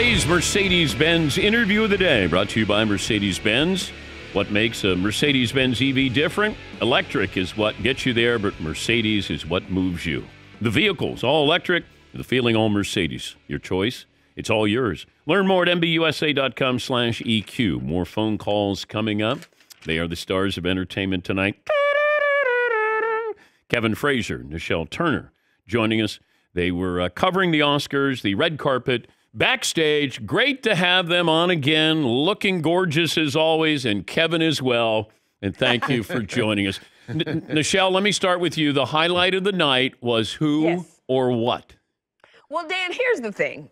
Today's Mercedes Benz interview of the day brought to you by Mercedes Benz. What makes a Mercedes Benz EV different? Electric is what gets you there, but Mercedes is what moves you. The vehicle's all electric, the feeling all Mercedes. Your choice, it's all yours. Learn more at mbusa.com slash EQ. More phone calls coming up. They are the stars of entertainment tonight. Kevin Frazier, Nischelle Turner joining us. They were uh, covering the Oscars, the red carpet, backstage. Great to have them on again, looking gorgeous as always, and Kevin as well. And thank you for joining us. N- Nischelle, let me start with you. The highlight of the night was who Yes. or what? Well, Dan, here's the thing.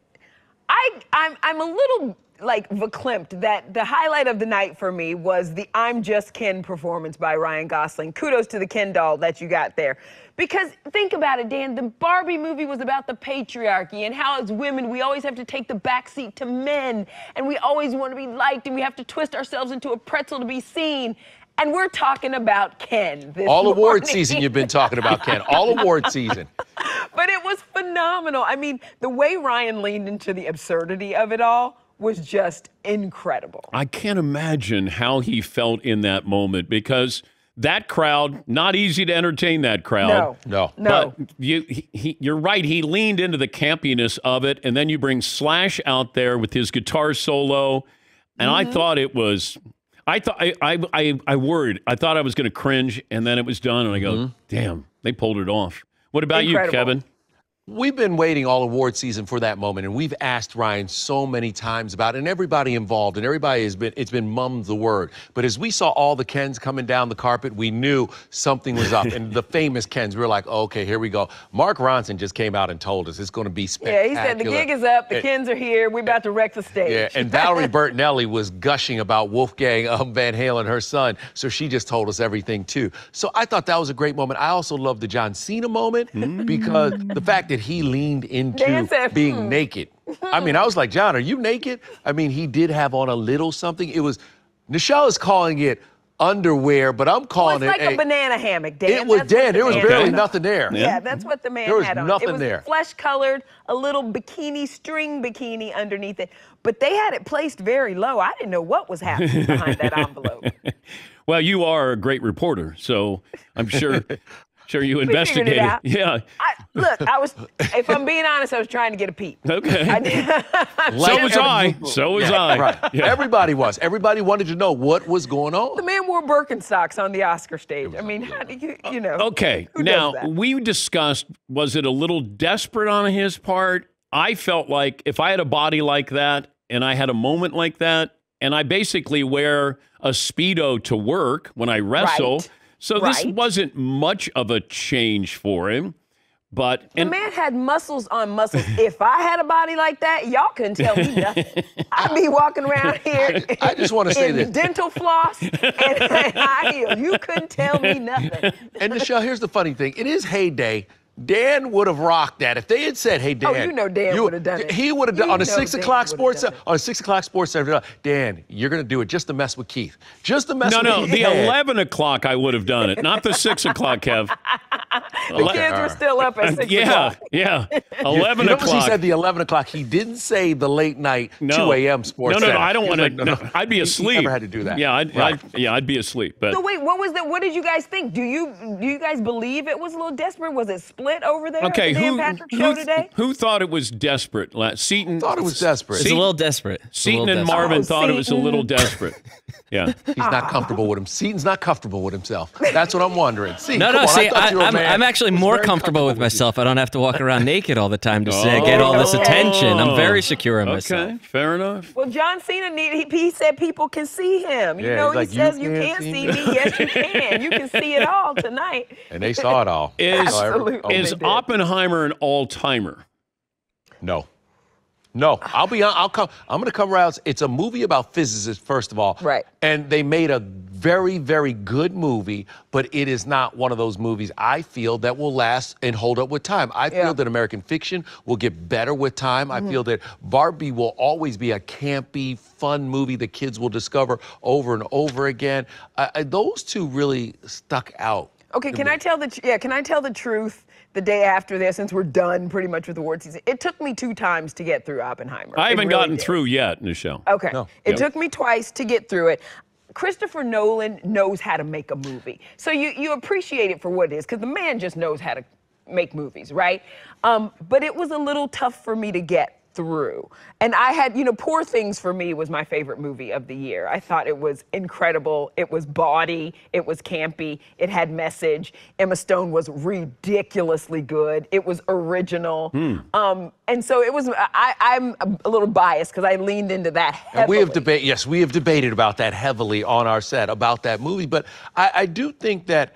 I I'm I'm a little like verklempt that the highlight of the night for me was the I'm Just Ken performance by Ryan Gosling. Kudos to the Ken doll that you got there. Because think about it, Dan, the Barbie movie was about the patriarchy and how as women we always have to take the backseat to men and we always want to be liked and we have to twist ourselves into a pretzel to be seen. And we're talking about Ken this All award season you've been talking about, Ken. All award season. But it was phenomenal. I mean, the way Ryan leaned into the absurdity of it all was just incredible. I can't imagine how he felt in that moment because that crowd, not easy to entertain that crowd. No. No. No. But you, he, he, you're right. He leaned into the campiness of it, and then you bring Slash out there with his guitar solo, and Mm-hmm. I thought it was. I thought I, I I I worried. I thought I was going to cringe, and then it was done, and I go, Mm-hmm. "Damn, they pulled it off." What about Incredible. you, Kevin? We've been waiting all award season for that moment, and we've asked Ryan so many times about it, and everybody involved, and everybody has been, it's been mummed the word. But as we saw all the Kens coming down the carpet, we knew something was up. and the famous Kens, we were like, okay, here we go. Mark Ronson just came out and told us it's going to be spectacular. Yeah, he said the gig is up, the And- Kens are here, we're about to wreck the stage. Yeah, and Valerie Bertinelli was gushing about Wolfgang um, Van Halen, her son. So she just told us everything too. So I thought that was a great moment. I also love the John Cena moment because the fact that he leaned into said, being "Hmm." naked. I mean, I was like, John, are you naked? I mean, he did have on a little something. It was, Nischelle is calling it underwear, but I'm Well, calling it's like it a banana hammock, Dan. It was That's what Dan. the There was barely nothing there. Yeah, that's what the man There was had on. nothing it was there. flesh colored, a little bikini, string bikini underneath it. But they had it placed very low. I didn't know what was happening behind that envelope. Well, you are a great reporter, so I'm sure sure you figured it investigated. out. Yeah. I, look, I was, if I'm being honest, I was trying to get a peep. Okay. I did. so was I. So was I. Right. Yeah. Everybody was. Everybody wanted to know what was going on. the man wore Birkenstocks on the Oscar stage. I mean, how do you, you know? Okay. who does Now, that? we discussed was it a little desperate on his part? I felt like if I had a body like that and I had a moment like that, and I basically wear a Speedo to work when I wrestle. Right. So this wasn't much of a change for him. But, The and man had muscles on muscles. if I had a body like that, y'all couldn't tell me nothing. I'd be walking around here. I just wanna say in this. dental floss and high heels. You couldn't tell me nothing. And Michelle, here's the funny thing. It is heyday. Dan would have rocked that. If they had said, "Hey, oh, Dan," Oh, you know Dan would have done it. He would have done You on a six Dan o'clock sports done on a six o'clock sports center. Dan, you're gonna do it just to mess with Keith, just to mess no, with no, Keith. the Yeah. 11 o'clock I would have done it, not the 6 o'clock, Kev. The kids were still up at six Yeah, o'clock. yeah. 11 You notice o'clock. he said the 11 o'clock. He didn't say the late night no. 2 a.m. sports. No, no, no. center. I don't He was want to. like, no, no. I'd be asleep. He never had to do that. Yeah, I'd, Right. I'd, yeah, I'd be asleep. But So wait, what was that? What did you guys think? Do you do you guys believe it was a little desperate? Was it split over there okay, the who Patrick who, show today? who thought it was desperate? La- Seton Thought it was desperate. It's a little desperate. It's a Seton little and desperate. Marvin Oh, thought it was a little desperate. Yeah. He's not comfortable with him. Seton's not comfortable with himself. That's what I'm wondering. See, No, no. on, See, I thought I, you were a am I'm actually more very comfortable with you. myself. I don't have to walk around naked all the time to say, oh. get all this Oh. attention. I'm oh. very secure in myself. Okay, fair enough. Well, John Cena need, he, he said people can see him. You Yeah, know, he's like, he "You says you can't can't see see me." me. Yes, you can. You can see it all tonight. And they saw it all. Is Absolutely. Is did. Oppenheimer an all timer? No. No, I'll be on. I'll come. I'm going to come around. It's a movie about physicists, first of all. Right. And they made a very, very good movie, but it is not one of those movies I feel that will last and hold up with time. I Yeah. feel that American fiction will get better with time. I mm-hmm. feel that Barbie will always be a campy, fun movie that kids will discover over and over again. I, I, those two really stuck out. Okay, can I tell the yeah? Can I tell the truth the day after this, since we're done pretty much with award season. It took me two times to get through Oppenheimer. I It haven't really gotten did. through yet, Michelle. Okay. No. It Yep. took me twice to get through it. Christopher Nolan knows how to make a movie. So you, you appreciate it for what it is, because the man just knows how to make movies, right? Um, but it was a little tough for me to get through. And I had, you know, Poor Things for me was my favorite movie of the year. I thought it was incredible. It was bawdy, it was campy, it had message. Emma Stone was ridiculously good. It was original. Um, and so it was, I, I'm a little biased because I leaned into that heavily. And we have debate. Yes, we have debated about that heavily on our set about that movie. But I, I do think that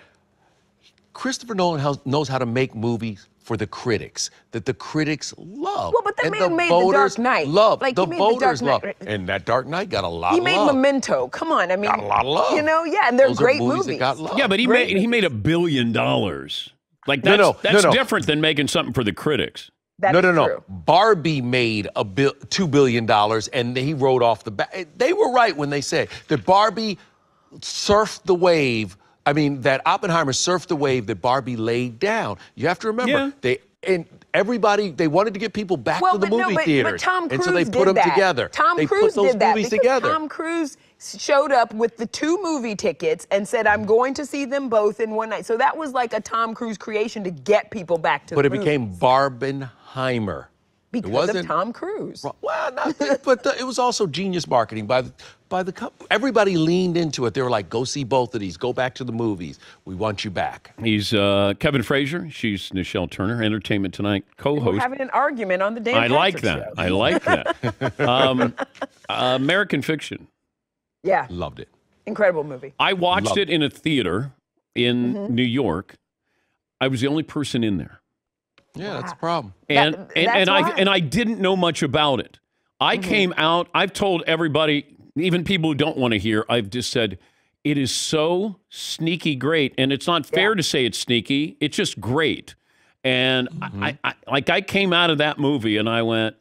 Christopher Nolan knows how to make movies for the critics that the critics love. Well, but that and man the made The Dark voters Knight. Love Like, the he made The voters love, Knight. and that Dark Knight got a lot of love. He made love. Memento. Come on, I mean, Got a lot of love. You know, yeah, and they're Those are great movies that got love. Yeah, but he Great made he made a billion dollars. Like that's no, no, that's no. different than making something for the critics. That no, is no, no. true. Barbie made a bill, two billion dollars, and he wrote off the back. They were right when they said that Barbie surfed the wave. I mean, that Oppenheimer surfed the wave that Barbie laid down. You have to remember Yeah. they and everybody they wanted to get people back Well, to the but movie no, but, theaters, but Tom Cruise and so they put them that. together. Tom they Cruise put those did that movies together. Tom Cruise showed up with the two movie tickets and said, "I'm going to see them both in one night." So that was like a Tom Cruise creation to get people back to but the it movie. became Barbenheimer. Because it wasn't of Tom Cruise. Well, not, but the, it was also genius marketing by the by the company. Everybody leaned into it. They were like, "Go see both of these. Go back to the movies. We want you back." He's uh, Kevin Frazier. She's Nischelle Turner, Entertainment Tonight We're co-host. having an argument on the Dan I like that. Show. I like that. um, uh, American Fiction. yeah, Loved it. incredible movie. I watched Love it in a theater in Mm-hmm. New York. I was the only person in there. Yeah, that's a problem. and That- and, that's and I and I didn't know much about it. I Mm-hmm. came out. I've told everybody, even people who don't want to hear. I've just said it is so sneaky great, and it's not fair Yeah. to say it's sneaky. It's just great. And Mm-hmm. I, I, like I came out of that movie and I went,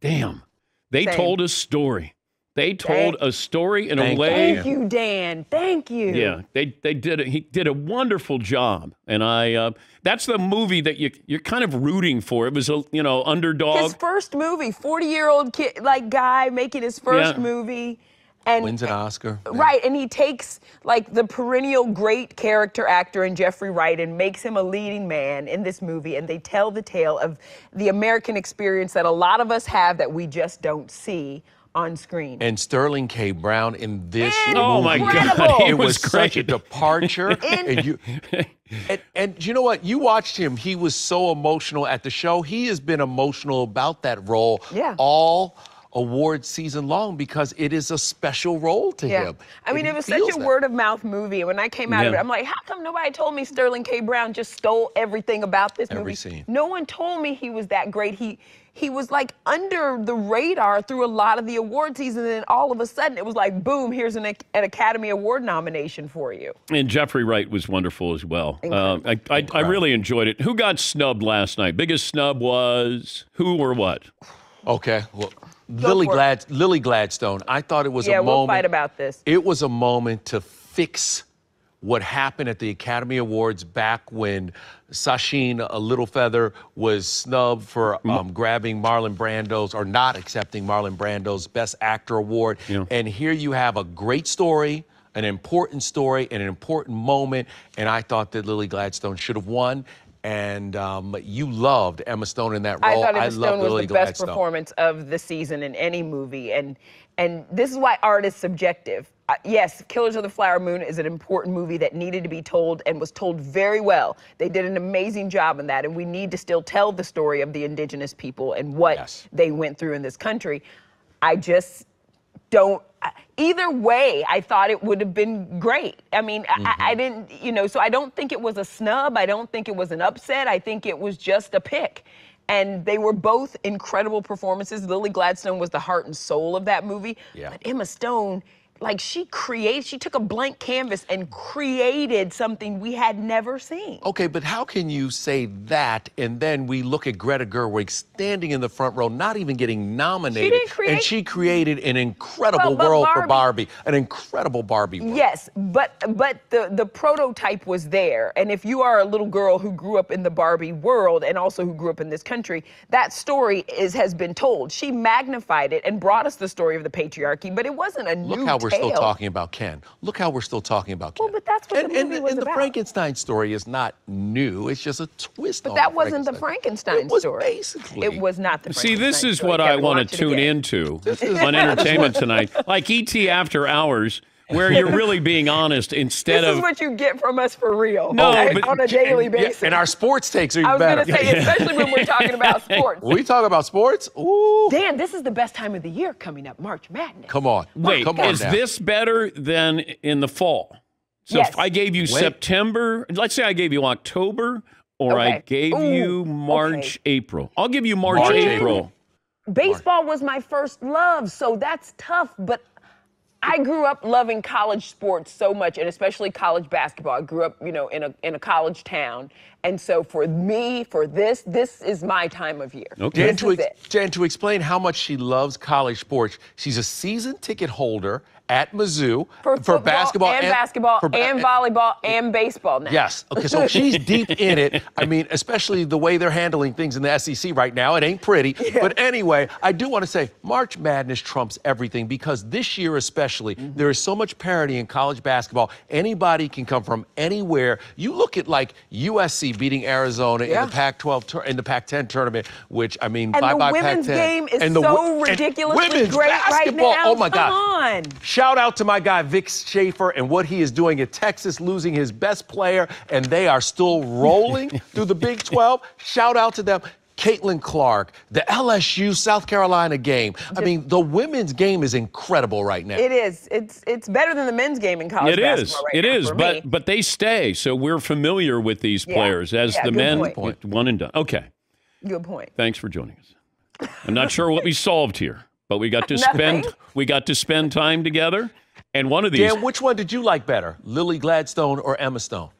damn, they Same. told a story. They told Thank- a story in a way. Thank you, Dan. Thank you. Yeah, they they did it. He did a wonderful job, and I uh, that's the movie that you you're kind of rooting for. It was a you know underdog. His first movie, 40 year old kid, like guy making his first Yeah. movie. And Wins an Oscar. Right, and he takes like the perennial great character actor in Jeffrey Wright and makes him a leading man in this movie. And they tell the tale of the American experience that a lot of us have that we just don't see on screen. And Sterling K. Brown in this Oh, my. God, It was, was such a departure. and, you, and, and you know what? You watched him. He was so emotional at the show. He has been emotional about that role Yeah. all award season long because it is a special role to yeah. him. I mean, And it was such a that. word of mouth movie. When I came out of it, I'm like, how come nobody told me Sterling K. Brown just stole everything about this Every movie? scene. No one told me he was that great. He he was like under the radar through a lot of the award season, and then all of a sudden it was like, boom, here's an, an Academy Award nomination for you. and Jeffrey Wright was wonderful as well. Uh, I, I I really enjoyed it. Who got snubbed last night? Biggest snub was who or what? Okay. Well, Lily. Glad, Lily Gladstone, I thought it was Yeah, a we'll moment. fight about this. It was a moment to fix what happened at the Academy Awards back when Sacheen uh, Littlefeather was snubbed for um, grabbing Marlon Brando's or not accepting Marlon Brando's Best Actor award. Yeah. And here you have a great story, an important story, and an important moment. And I thought that Lily Gladstone should have won. And um, you loved Emma Stone in that role. I thought Emma love Stone was Lily the best Gladstone. performance of the season in any movie, and and this is why art is subjective. Uh, yes, Killers of the Flower Moon is an important movie that needed to be told and was told very well. They did an amazing job in that, and we need to still tell the story of the indigenous people and what Yes. they went through in this country. I just don't either way i thought it would have been great i mean I- I, I didn't you know so i don't think it was a snub i don't think it was an upset i think it was just a pick and they were both incredible performances lily gladstone was the heart and soul of that movie Yeah. but emma stone like she created, she took a blank canvas and created something we had never seen. Okay, but how can you say that and then we look at Greta Gerwig standing in the front row, not even getting nominated, didn't create- and she created an incredible Well, world for Barbie- Barbie, an incredible Barbie world. Yes, but but the the prototype was there, and if you are a little girl who grew up in the Barbie world and also who grew up in this country, that story is has been told. She magnified it and brought us the story of the patriarchy, but it wasn't a new Look how we're still talking about Ken. Look how we're still talking about Ken. Well, but that's what and, the and, movie was and the. Frankenstein story is not new. It's just a twist. But on that the wasn't the Frankenstein It was story. basically. It was not the. See, this is story. what I want to tune again. into on entertainment tonight, like ET After Hours, where you're really being honest instead This of. is what you get from us for real. No, okay? but- on a daily Yeah, basis. and our sports takes are even I was going to say, especially when we're talking about sports. we talk about sports? Ooh. Dan, this is the best time of the year coming up, March Madness. Come on. Wait, Come on is now. this better than in the fall? So Yes. if I gave you September, let's say I gave you October, or I gave Ooh, you March, April. I'll give you March, March, April. Baseball was my first love, so that's tough, but I grew up loving college sports so much, and especially college basketball. I grew up, you know, in a in a college town, and so for me, for this, this is my time of year. Okay. Jan to, is ex- Jan, to explain how much she loves college sports, she's a season ticket holder at Mizzou For, football basketball and, basketball for ba- and eh, volleyball and baseball now. Yes. Okay. So she's deep in it. I mean, especially the way they're handling things in the SEC right now. It ain't pretty. But anyway, I do want to say March Madness trumps everything because this year, especially, Mm-hmm. there is so much parity in college basketball. Anybody can come from anywhere. You look at like USC beating Arizona Yeah. in the Pac-12 tur- in the Pac-10 tournament, which I mean, And bye the bye women's Pac-10. game is And the so ridiculously women's great right basketball. now. Oh my Come God! on. Shout out to my guy Vic Schaefer and what he is doing at Texas, losing his best player, and they are still rolling through the Big 12. Shout out to them. Caitlin Clark, the LSU South Carolina game. I mean, the women's game is incredible right now. It is. It's it's better than the men's game in college It is. basketball right It now is. But me. but they stay, so we're familiar with these Yeah. players as Yeah, the good men. point. One and done. Okay. Good point. Thanks for joining us. I'm not sure what we solved here, but we got to spend we got to spend time together. And one of these, Dan, which one did you like better, Lily Gladstone or Emma Stone?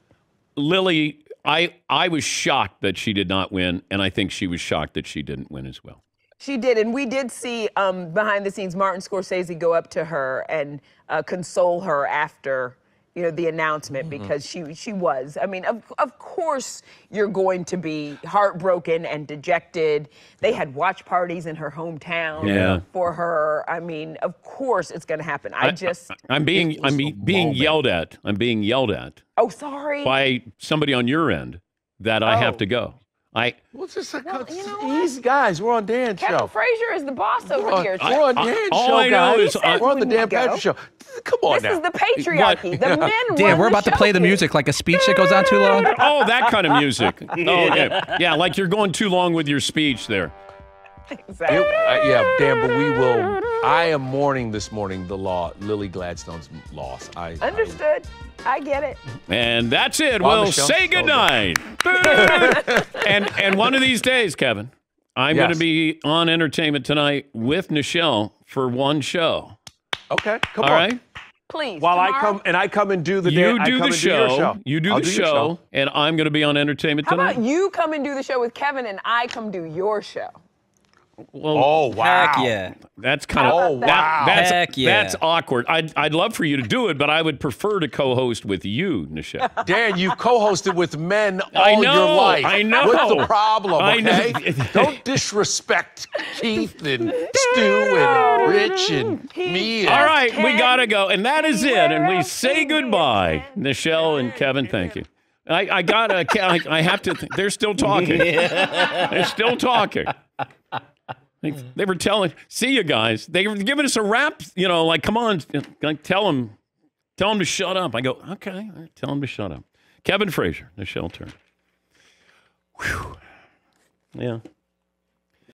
Lily, I I was shocked that she did not win, and I think she was shocked that she didn't win as well. She did, and we did see um, behind the scenes Martin Scorsese go up to her and uh, console her after you know the announcement Mm-hmm. because she she was. I mean, of of course you're going to be heartbroken and dejected. They had watch parties in her hometown Yeah. for her. I mean, of course it's going to happen. I, just I'm being I'm be- being moment. yelled at. I'm being yelled at oh sorry. by somebody on your end that I have Oh. to go. I Well, it's just a, Well, it's you know easy, guys. We're on Dan's Kevin show. Frazier is the boss over We're on, here. we're on I- Dan's all show, I know guys. is I- we're on the When Dan. Patrick show. Come on this now. is the patriarchy. The men Dan, run we're the about to show play the music like a speech that goes on too long. oh that kind of music. Oh yeah, yeah, like you're going too long with your speech there. Exactly. It- uh, yeah, Dan, but we will. I am mourning this morning the law, Lily Gladstone's loss. I Understood. I get it. And that's it. Wow, we'll Michelle. say So goodnight. and and one of these days, Kevin, I'm going to be on entertainment tonight with Nischelle for one show. okay. Come All on. right? Please. While I come and I come and do the You Dan, I do come the and your show. You do I'll the your show, and I'm going to be on entertainment How tonight. about you come and do the show with Kevin and I come do your show? Well, Oh wow! Heck yeah. that's kind of Oh wow! that's Heck yeah. that's awkward. I'd I'd love for you to do it, but I would prefer to co-host with you, Nischelle. Dan, you co-hosted with men all I your life. I know. What's the problem? I know. Okay, don't disrespect Keith and Stu and Rich and me. And, All right, we gotta go, and that is it. And we say goodbye, attend? Nischelle and Kevin. Thank you. I, I gotta. I, I have to. They're still talking. They're still talking. They, mm. they were telling. See you guys. They were giving us a rap. You know, like come on, like tell them, tell them to shut up. I go okay. right, Tell them to shut up. Kevin Frazier, Nischelle Turner. Whew. Yeah.